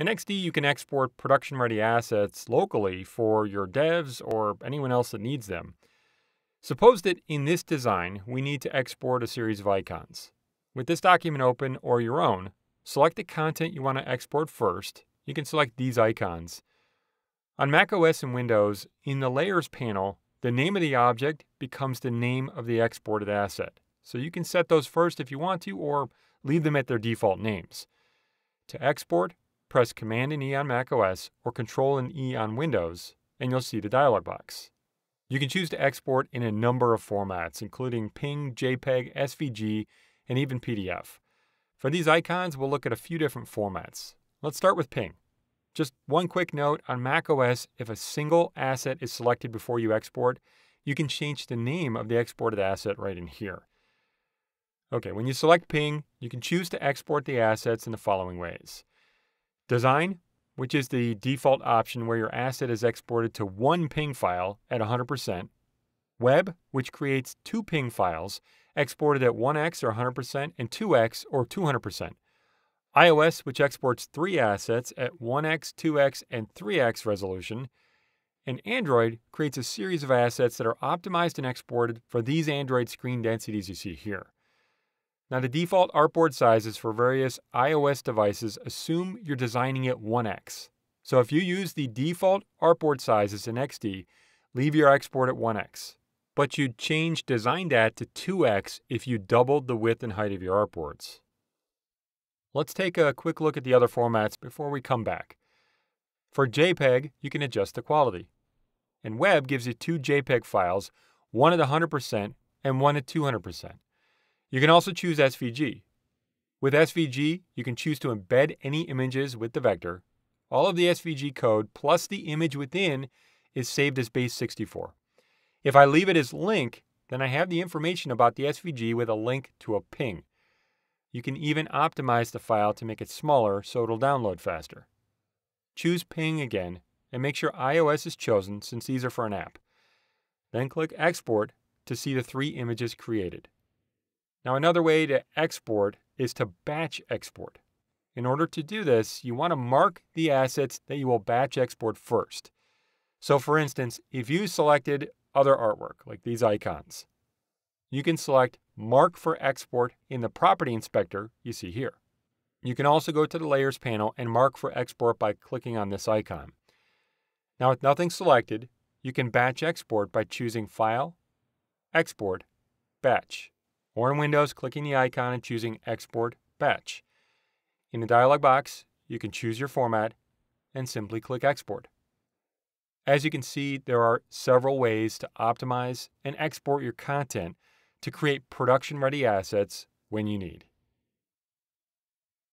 In XD, you can export production ready assets locally for your devs or anyone else that needs them. Suppose that in this design, we need to export a series of icons. With this document open or your own, select the content you want to export first. You can select these icons. On macOS and Windows, in the Layers panel, the name of the object becomes the name of the exported asset. So you can set those first if you want to, or leave them at their default names. To export, press Command and E on macOS or Control and E on Windows, and you'll see the dialog box. You can choose to export in a number of formats, including PNG, JPEG, SVG, and even PDF. For these icons, we'll look at a few different formats. Let's start with PNG. Just one quick note on macOS, if a single asset is selected before you export, you can change the name of the exported asset right in here. Okay, when you select PNG, you can choose to export the assets in the following ways. Design, which is the default option where your asset is exported to one PNG file at 100%. Web, which creates two PNG files exported at 1x or 100% and 2x or 200%. iOS, which exports three assets at 1x, 2x, and 3x resolution. And Android creates a series of assets that are optimized and exported for these Android screen densities you see here. Now, the default artboard sizes for various iOS devices assume you're designing it 1x. So if you use the default artboard sizes in XD, leave your export at 1x. But you'd change design dat to 2x if you doubled the width and height of your artboards. Let's take a quick look at the other formats before we come back. For JPEG, you can adjust the quality. And Web gives you two JPEG files, one at 100% and one at 200%. You can also choose SVG. With SVG, you can choose to embed any images with the vector. All of the SVG code plus the image within is saved as base64. If I leave it as link, then I have the information about the SVG with a link to a PNG. You can even optimize the file to make it smaller so it'll download faster. Choose PNG again and make sure iOS is chosen since these are for an app. Then click Export to see the three images created. Now, another way to export is to batch export. In order to do this, you want to mark the assets that you will batch export first. So, for instance, if you selected other artwork, like these icons, you can select Mark for Export in the Property Inspector you see here. You can also go to the Layers panel and mark for export by clicking on this icon. Now, with nothing selected, you can batch export by choosing File, Export, Batch or in Windows, clicking the icon and choosing Export Batch. In the dialog box, you can choose your format and simply click Export. As you can see, there are several ways to optimize and export your content to create production ready assets when you need.